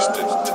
して。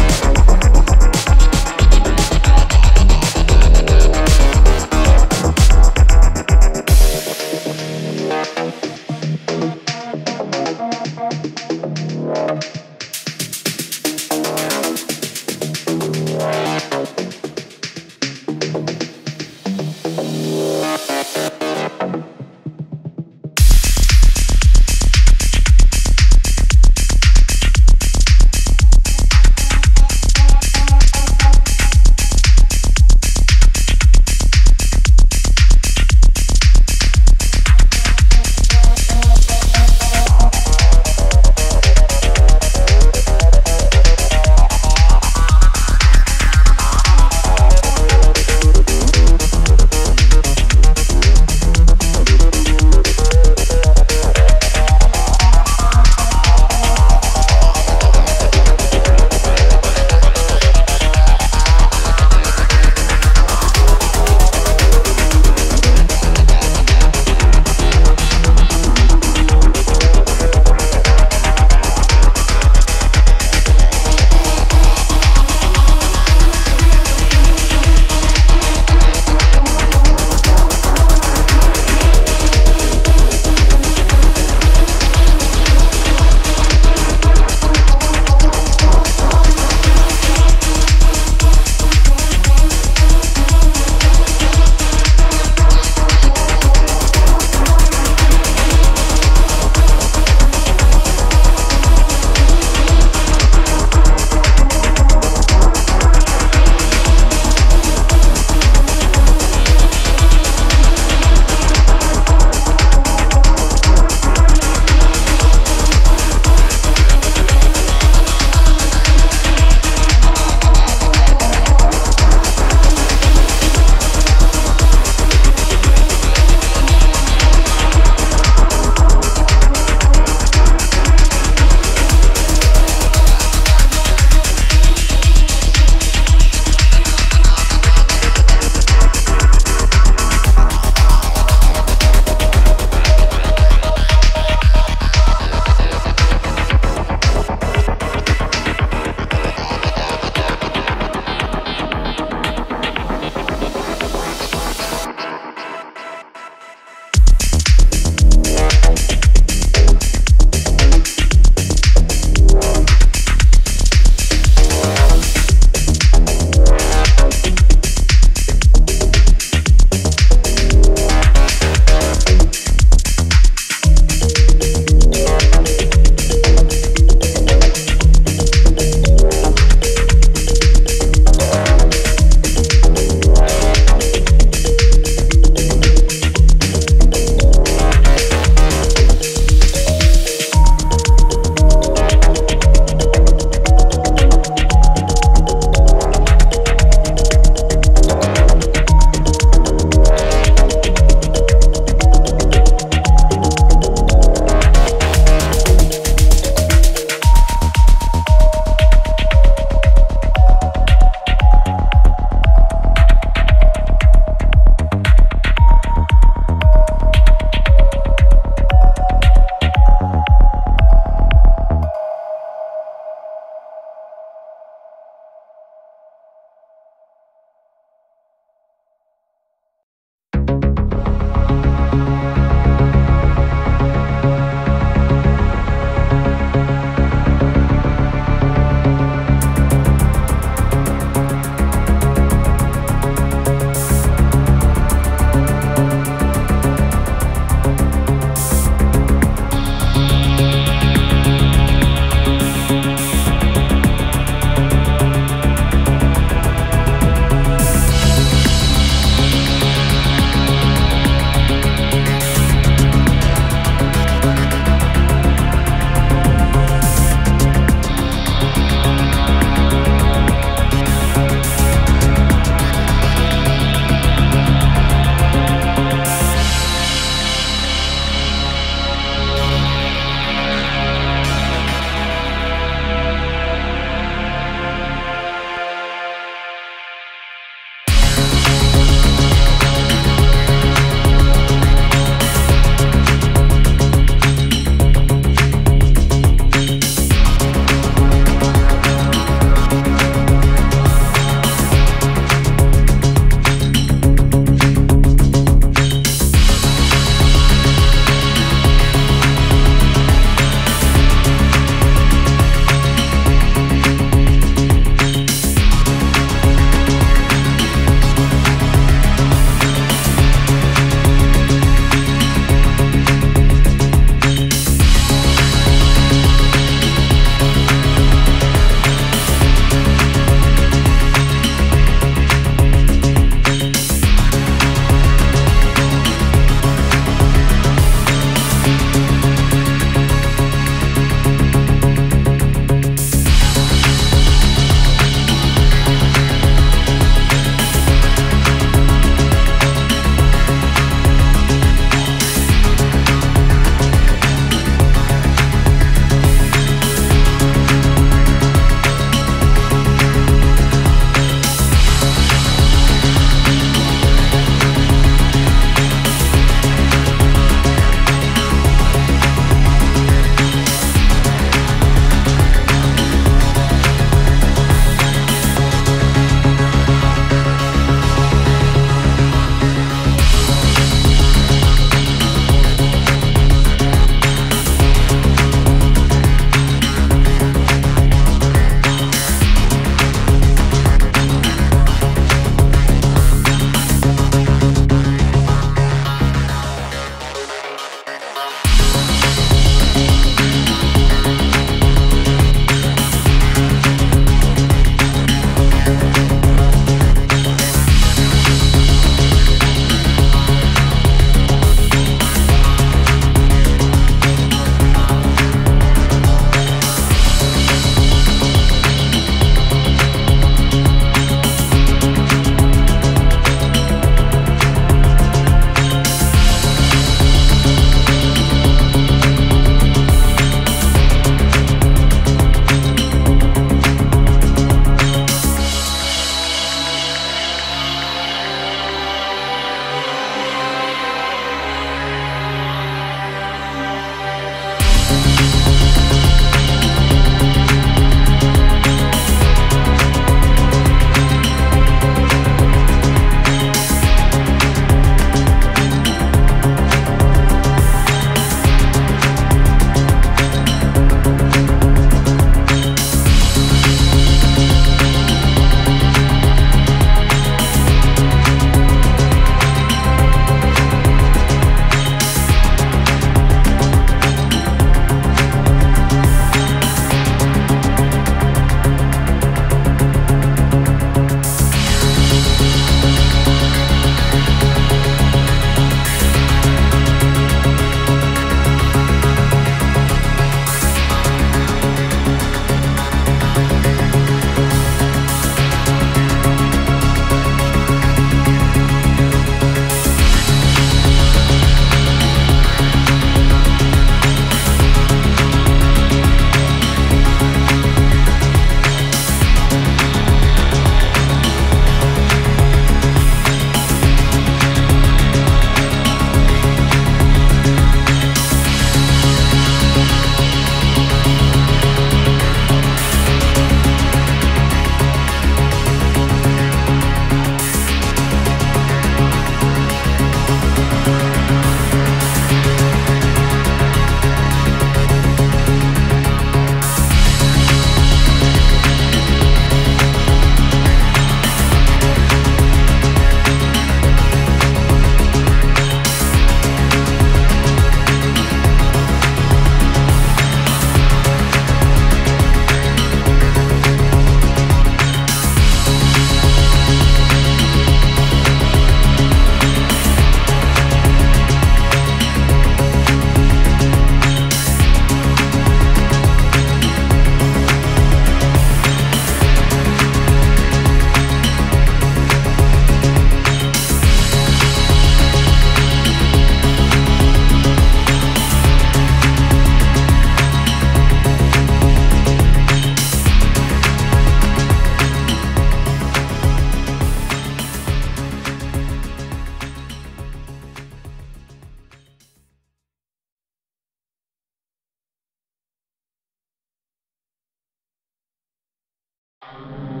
you